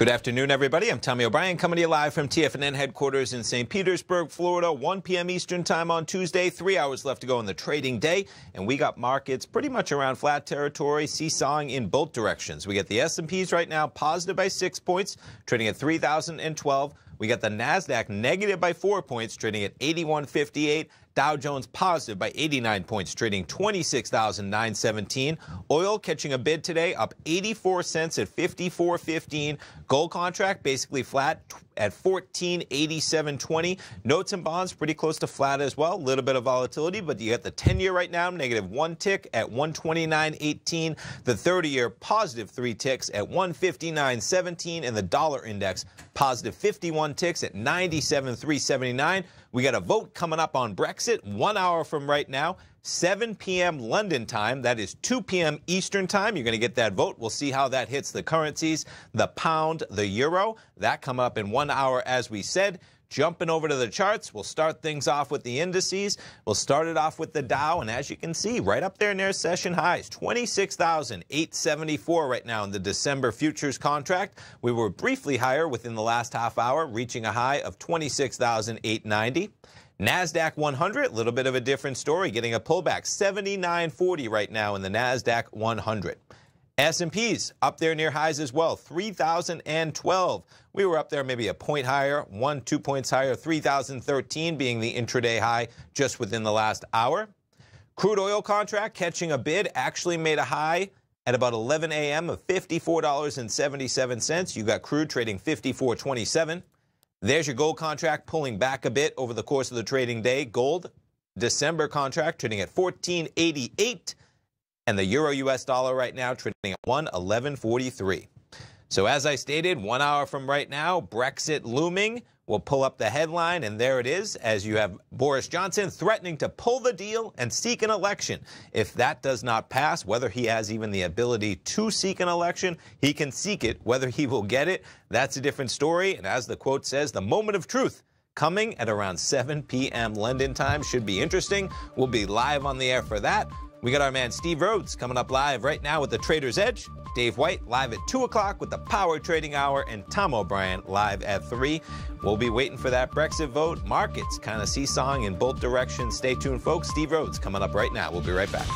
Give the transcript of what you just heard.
Good afternoon, everybody. I'm Tommy O'Brien coming to you live from TFNN headquarters in St. Petersburg, Florida. 1 p.m. Eastern time on Tuesday. Three hours left to go in the trading day, and we got markets pretty much around flat territory, seesawing in both directions. We get the S&Ps right now positive by six points, trading at 3,012. We got the Nasdaq negative by four points, trading at 81.58. Dow Jones positive by 89 points, trading 26,917. Oil catching a bid today, up 84 cents at 54.15. Gold contract basically flat at 1487.20. Notes and bonds pretty close to flat as well. A little bit of volatility, but you got the 10-year right now negative one tick at 129.18. The 30-year positive three ticks at 159.17, and the dollar index positive 51 ticks at 97.379. We got a vote coming up on Brexit one hour from right now. 7 p.m. London time. That is 2 p.m. Eastern time. You're going to get that vote. We'll see how that hits the currencies, the pound, the euro. That come up in one hour, as we said. Jumping over to the charts, we'll start things off with the indices. We'll start it off with the Dow, and as you can see, right up there near session highs, 26,874 right now in the December futures contract. We were briefly higher within the last half hour, reaching a high of 26,890. NASDAQ 100, a little bit of a different story, getting a pullback, 79.40 right now in the NASDAQ 100. S&Ps up there near highs as well, 3,012. We were up there maybe a point higher, one, two points higher, 3,013 being the intraday high just within the last hour. Crude oil contract catching a bid actually made a high at about 11 a.m. of $54.77. You got crude trading 54.27. There's your gold contract pulling back a bit over the course of the trading day. Gold, December contract trading at 1488 and the euro US dollar right now trading at 111.43. So as I stated, one hour from right now, Brexit looming. We'll pull up the headline, and there it is, as you have Boris Johnson threatening to pull the deal and seek an election. If that does not pass, whether he has even the ability to seek an election, he can seek it. Whether he will get it, that's a different story. And as the quote says, the moment of truth coming at around 7 p.m. London time should be interesting. We'll be live on the air for that. We got our man Steve Rhodes coming up live right now with the Trader's Edge. Dave White live at 2 o'clock with the Power Trading Hour, and Tom O'Brien live at 3. We'll be waiting for that Brexit vote. Markets kind of seesawing in both directions. Stay tuned, folks. Steve Rhodes coming up right now. We'll be right back.